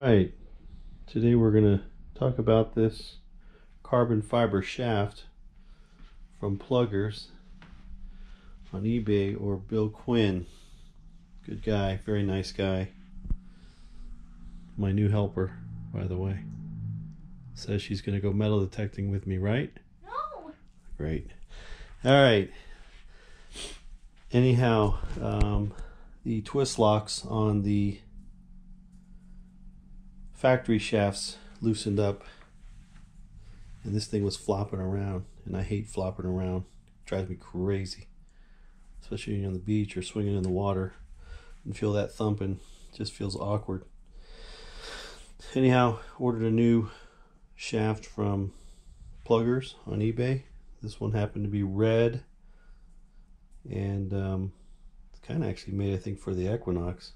Right, today we're going to talk about this carbon fiber shaft from Pluggers on eBay or Bill Quinn. Good guy, very nice guy. My new helper, by the way. Says she's going to go metal detecting with me, right? No. Great. All right. Anyhow, um, the twist locks on the factory shafts loosened up and this thing was flopping around and I hate flopping around. It drives me crazy especially on the beach or swinging in the water and feel that thumping. Just feels awkward. Anyhow ordered a new shaft from pluggers on ebay. This one happened to be red and um, kind of actually made I think for the Equinox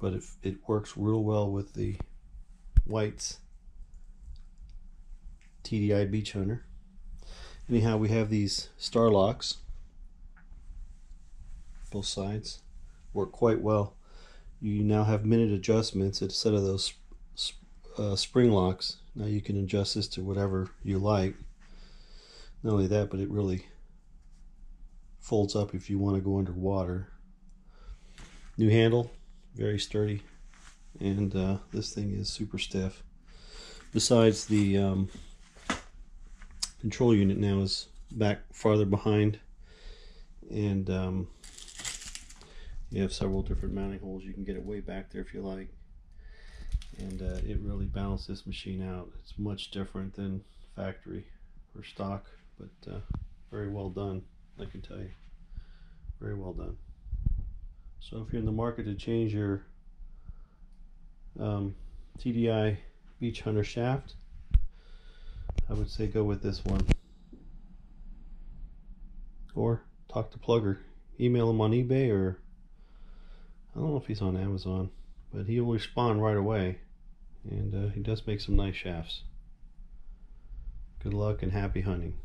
but it, it works real well with the Whites TDI Beach Hunter. Anyhow, we have these star locks, both sides, work quite well. You now have minute adjustments instead of those uh, spring locks. Now you can adjust this to whatever you like. Not only that, but it really folds up if you want to go underwater. New handle, very sturdy. And uh, this thing is super stiff. Besides the um, control unit now is back farther behind. And um, you have several different mounting holes. You can get it way back there if you like. And uh, it really balanced this machine out. It's much different than factory or stock but uh, very well done I can tell you. Very well done so if you're in the market to change your um, TDI Beach Hunter shaft, I would say go with this one. Or talk to Plugger. Email him on eBay or I don't know if he's on Amazon, but he'll respond right away. And uh, he does make some nice shafts. Good luck and happy hunting.